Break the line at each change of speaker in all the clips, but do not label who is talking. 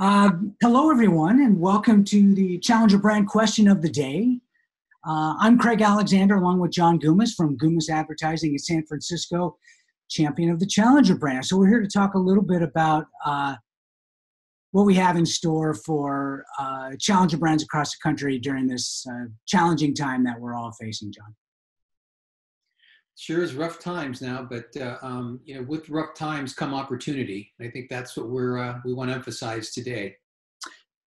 Uh, hello, everyone, and welcome to the Challenger Brand Question of the Day. Uh, I'm Craig Alexander, along with John Gumas from Gumas Advertising in San Francisco, champion of the Challenger brand. So, we're here to talk a little bit about uh, what we have in store for uh, Challenger brands across the country during this uh, challenging time that we're all facing, John
sure is rough times now, but uh, um, you know, with rough times come opportunity. I think that's what we're uh, we want to emphasize today.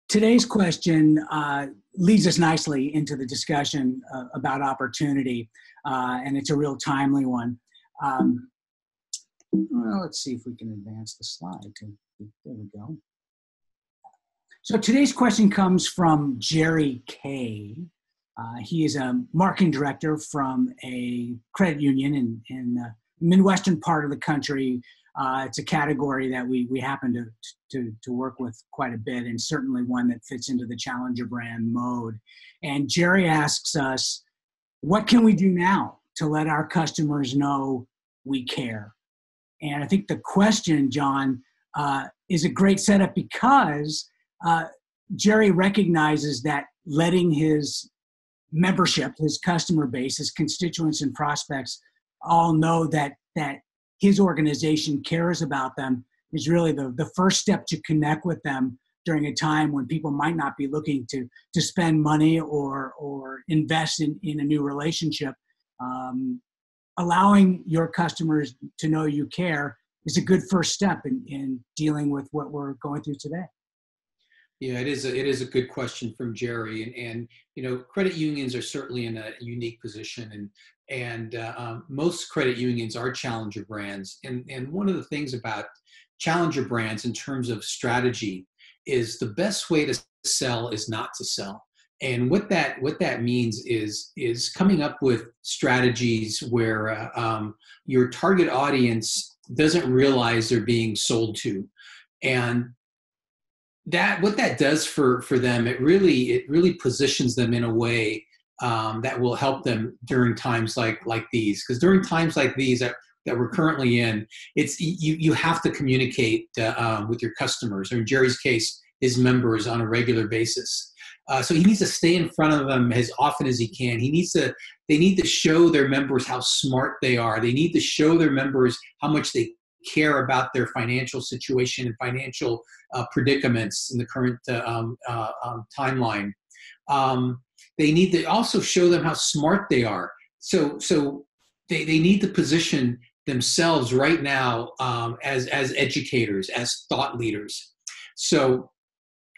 Today's question uh, leads us nicely into the discussion uh, about opportunity, uh, and it's a real timely one. Um, well, let's see if we can advance the slide. There we go. So today's question comes from Jerry Kay. Uh, he is a marketing director from a credit union in, in the Midwestern part of the country. Uh, it's a category that we, we happen to, to, to work with quite a bit, and certainly one that fits into the challenger brand mode. And Jerry asks us, what can we do now to let our customers know we care? And I think the question, John, uh, is a great setup because uh, Jerry recognizes that letting his membership, his customer base, his constituents and prospects all know that that his organization cares about them is really the, the first step to connect with them during a time when people might not be looking to to spend money or or invest in, in a new relationship. Um, allowing your customers to know you care is a good first step in, in dealing with what we're going through today.
Yeah, it is. A, it is a good question from Jerry, and and you know, credit unions are certainly in a unique position, and and uh, um, most credit unions are challenger brands, and and one of the things about challenger brands in terms of strategy is the best way to sell is not to sell, and what that what that means is is coming up with strategies where uh, um, your target audience doesn't realize they're being sold to and that what that does for for them it really it really positions them in a way um, that will help them during times like like these. Because during times like these that that we're currently in it's you you have to communicate uh, um, with your customers or in jerry's case his members on a regular basis. Uh, so he needs to stay in front of them as often as he can. He needs to they need to show their members how smart they are. They need to show their members how much they care about their financial situation and financial uh, predicaments in the current uh, um, uh, um, timeline. Um, they need to also show them how smart they are. So, so they, they need to position themselves right now um, as, as educators, as thought leaders. So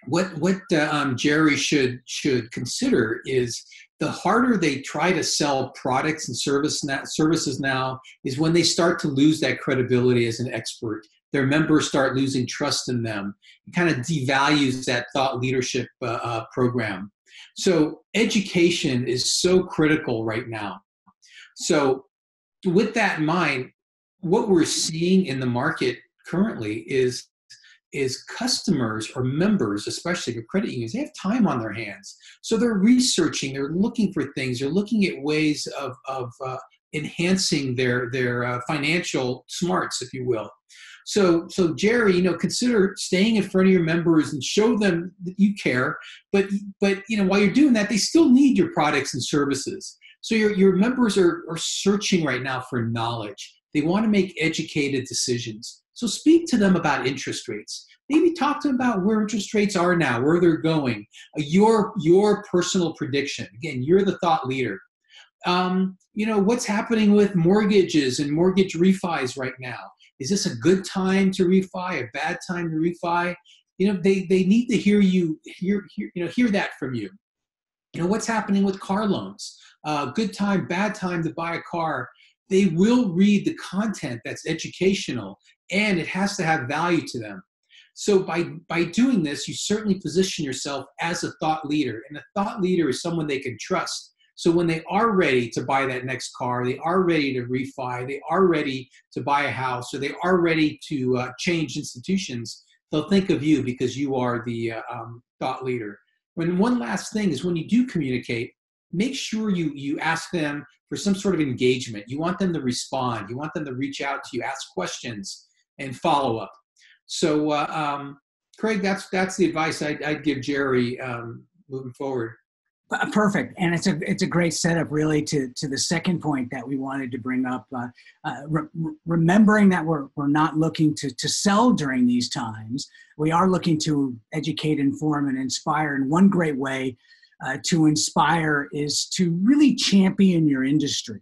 what, what uh, um, Jerry should, should consider is the harder they try to sell products and service services now is when they start to lose that credibility as an expert. Their members start losing trust in them. It kind of devalues that thought leadership uh, uh, program. So education is so critical right now. So with that in mind, what we're seeing in the market currently is is customers or members, especially of credit unions, they have time on their hands. So they're researching, they're looking for things, they're looking at ways of, of uh, enhancing their, their uh, financial smarts, if you will. So, so Jerry, you know, consider staying in front of your members and show them that you care. But, but you know, while you're doing that, they still need your products and services. So your, your members are, are searching right now for knowledge. They want to make educated decisions. So speak to them about interest rates. Maybe talk to them about where interest rates are now, where they're going, uh, your your personal prediction. Again, you're the thought leader. Um, you know what's happening with mortgages and mortgage refis right now. Is this a good time to refi? A bad time to refi? You know they they need to hear you hear, hear you know hear that from you. You know what's happening with car loans. Uh, good time, bad time to buy a car they will read the content that's educational and it has to have value to them. So by by doing this, you certainly position yourself as a thought leader, and a thought leader is someone they can trust. So when they are ready to buy that next car, they are ready to refi, they are ready to buy a house, or they are ready to uh, change institutions, they'll think of you because you are the uh, um, thought leader. And one last thing is when you do communicate, make sure you you ask them for some sort of engagement. You want them to respond. You want them to reach out to you, ask questions and follow up. So, uh, um, Craig, that's that's the advice I'd, I'd give Jerry um, moving forward.
Uh, perfect, and it's a it's a great setup, really, to to the second point that we wanted to bring up. Uh, uh, re- remembering that we're we're not looking to to sell during these times, we are looking to educate, inform, and inspire. And one great way uh, to inspire is to really champion your industry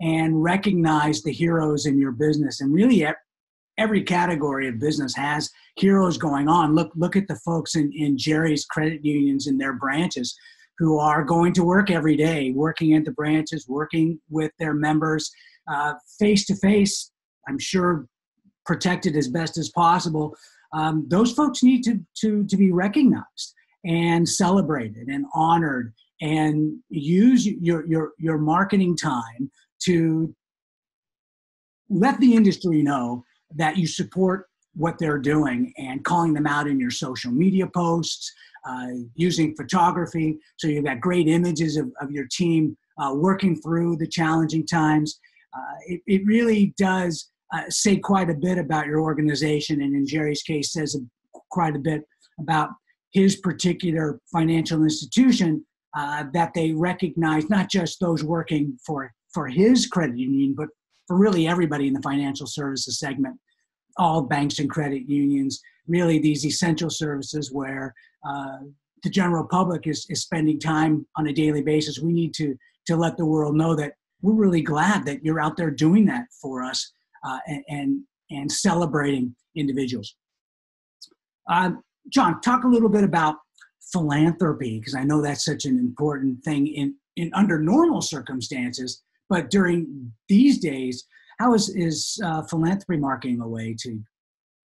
and recognize the heroes in your business. And really, every category of business has heroes going on. Look look at the folks in in Jerry's credit unions and their branches who are going to work every day, working at the branches, working with their members face to face. I'm sure protected as best as possible. Um, those folks need to, to, to be recognized and celebrated and honored and use your, your, your marketing time to let the industry know that you support what they're doing and calling them out in your social media posts, uh, using photography. So you've got great images of, of your team uh, working through the challenging times. Uh, it, it, really does uh, say quite a bit about your organization, and in Jerry's case, says quite a bit about his particular financial institution uh, that they recognize not just those working for, for his credit union, but for really everybody in the financial services segment, all banks and credit unions, really these essential services where uh, the general public is, is spending time on a daily basis. We need to, to let the world know that we're really glad that you're out there doing that for us uh, and, and, and, celebrating individuals. Uh, John, talk a little bit about philanthropy because I know that's such an important thing in, in under normal circumstances, but during these days, how is, is uh, philanthropy marketing a way to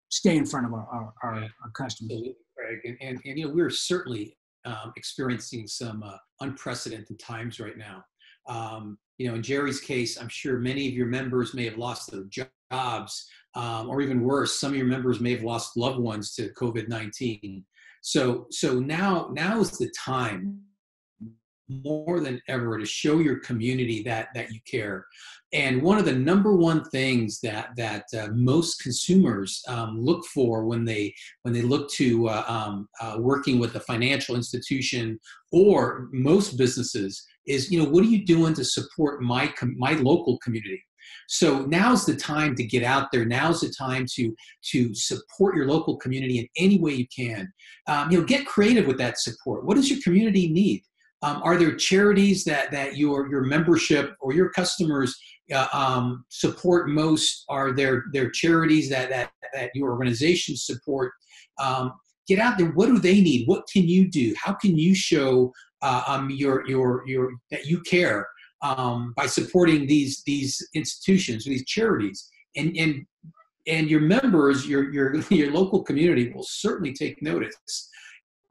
stay in front of our, our, our, our customers?
Craig. And, and, and, you know, we're certainly um, experiencing some uh, unprecedented times right now. Um, you know, in Jerry's case, I'm sure many of your members may have lost their jobs, um, or even worse, some of your members may have lost loved ones to COVID-19. So, so now, now is the time more than ever to show your community that that you care and one of the number one things that that uh, most consumers um, look for when they when they look to uh, um, uh, working with a financial institution or most businesses is you know what are you doing to support my com- my local community so now's the time to get out there. Now's the time to to support your local community in any way you can. Um, you know, get creative with that support. What does your community need? Um, are there charities that that your your membership or your customers uh, um, support most? Are there there charities that that that your organization support? Um, get out there. What do they need? What can you do? How can you show uh, um, your your your that you care um, by supporting these these institutions, these charities, and and and your members, your your your local community will certainly take notice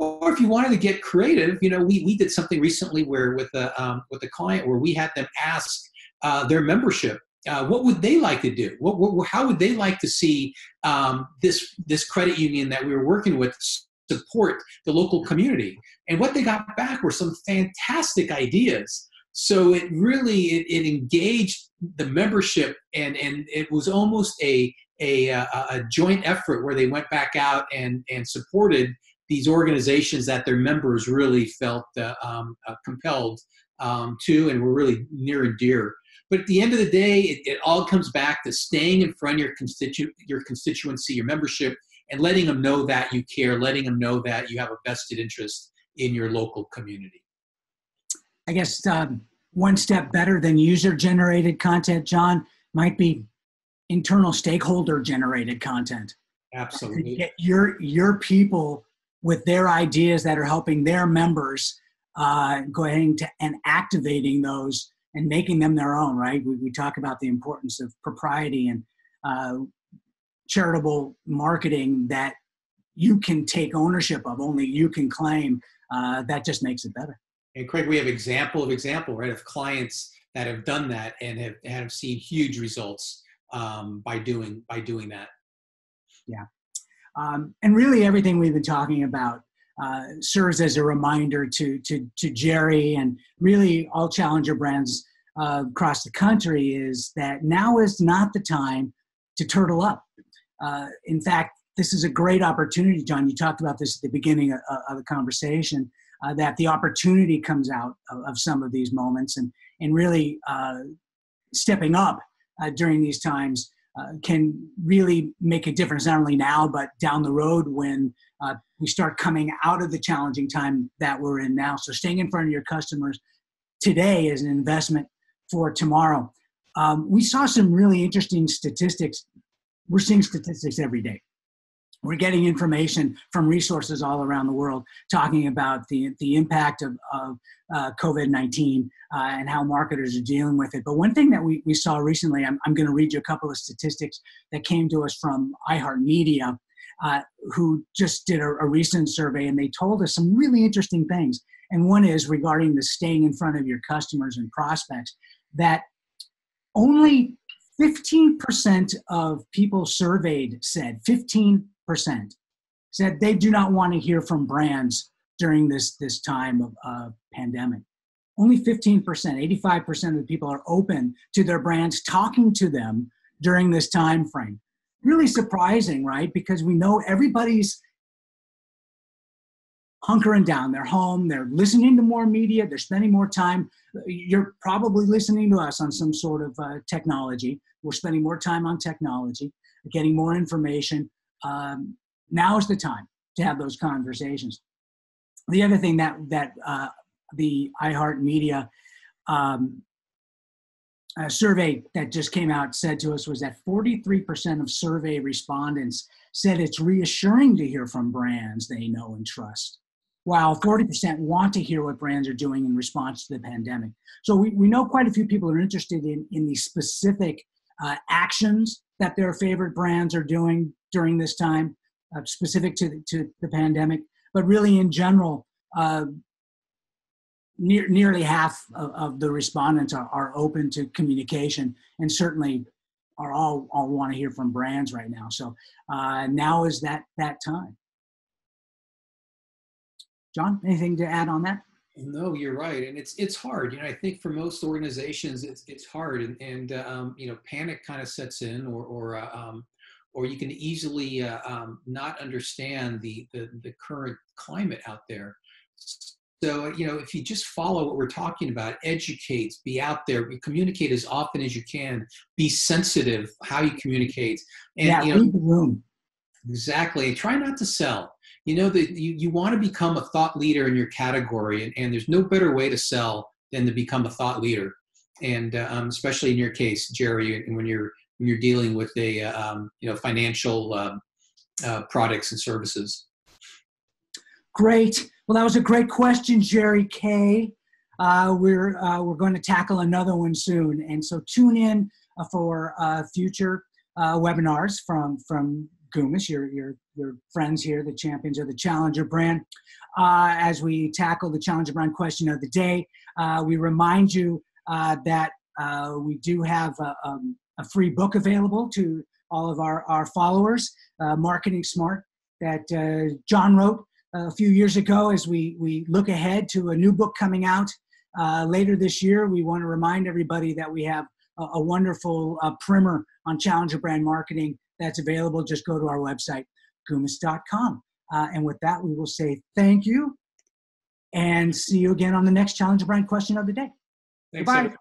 or if you wanted to get creative, you know, we, we did something recently where with a um, with a client where we had them ask uh, their membership uh, what would they like to do? What, what, how would they like to see um, this this credit union that we were working with support the local community? And what they got back were some fantastic ideas. So it really it, it engaged the membership, and and it was almost a a, a joint effort where they went back out and and supported these organizations that their members really felt uh, um, uh, compelled um, to and were really near and dear. But at the end of the day, it, it, all comes back to staying in front of your, constitu- your constituency, your membership, and letting them know that you care, letting them know that you have a vested interest in your local community.
I guess um, one step better than user generated content, John, might be internal stakeholder generated content.
Absolutely.
Get your your people with their ideas that are helping their members uh, going to and activating those and making them their own right we, we talk about the importance of propriety and uh, charitable marketing that you can take ownership of only you can claim uh, that just makes it better.
And craig we have example of example right of clients that have done that and have, have seen huge results um, by doing by doing that.
Yeah. Um, and really, everything we've been talking about uh, serves as a reminder to, to, to Jerry and really all challenger brands uh, across the country is that now is not the time to turtle up. Uh, in fact, this is a great opportunity, John. You talked about this at the beginning of, of the conversation. Uh, that the opportunity comes out of, of, some of these moments, and and really uh, stepping up uh, during these times uh, can really make a difference not only now but down the road when we start coming out of the challenging time that we're in now so staying in front of your customers today is an investment for tomorrow um, we saw some really interesting statistics we're seeing statistics every day we're getting information from resources all around the world talking about the, the impact of, of uh, COVID 19 uh, and how marketers are dealing with it. But one thing that we, we saw recently, I'm, I'm going to read you a couple of statistics that came to us from iHeartMedia, uh, who just did a, a recent survey and they told us some really interesting things. And one is regarding the staying in front of your customers and prospects, that only 15% of people surveyed said, 15% said they do not want to hear from brands during this, this time of uh, pandemic. Only 15%, 85% of the people are open to their brands talking to them during this time frame. Really surprising, right? Because we know everybody's hunkering down. They're home, they're listening to more media, they're spending more time. You're probably listening to us on some sort of uh, technology. We're spending more time on technology, getting more information. Um, now is the time to have those conversations. The other thing that that uh, the iHeartMedia um, survey that just came out said to us was that 43% of survey respondents said it's reassuring to hear from brands they know and trust while 40% want to hear what brands are doing in response to the pandemic. So we, we know quite a few people are interested in, in the specific uh, actions that their favorite brands are doing during this time, uh, specific to the, to the pandemic. But really, in general, uh, near, nearly half of, of the respondents are, are open to communication and certainly are all, all want to hear from brands right now. So uh, now is that, that time. John, anything to add on that?
No, you're right, and it's it's hard. You know, I think for most organizations, it's it's hard, and and uh, um, you know, panic kind of sets in, or or uh, um, or you can easily uh, um, not understand the, the the current climate out there. So you know, if you just follow what we're talking about, educate, be out there, communicate as often as you can, be sensitive how you communicate,
and yeah, you know, read the room.
Exactly. Try not to sell. You know that you, you want to become a thought leader in your category and, and there's no better way to sell than to become a thought leader. And uh, um, especially in your case jerry when you're when you're dealing with a uh, um, you know financial um, uh, products and services.
Great. Well that was a great question jerry k. Uh, we're uh, we're going to tackle another one soon. And so tune in uh, for future webinars from from Gumas, your, your, your friends here, the champions of the Challenger brand. Uh, as we tackle the Challenger brand question of the day, uh, we remind you uh, that uh, we do have a, um, a, free book available to all of our, our followers, uh, Marketing Smart, that uh, John wrote a few years ago as we, we look ahead to a new book coming out later this year. We want to remind everybody that we have a, a wonderful primer on Challenger brand marketing that's available. Just go to our website, gumas.com. Uh, and with that, we will say thank you and see you again on the next Challenge Brand question of the day.
Thanks, Goodbye.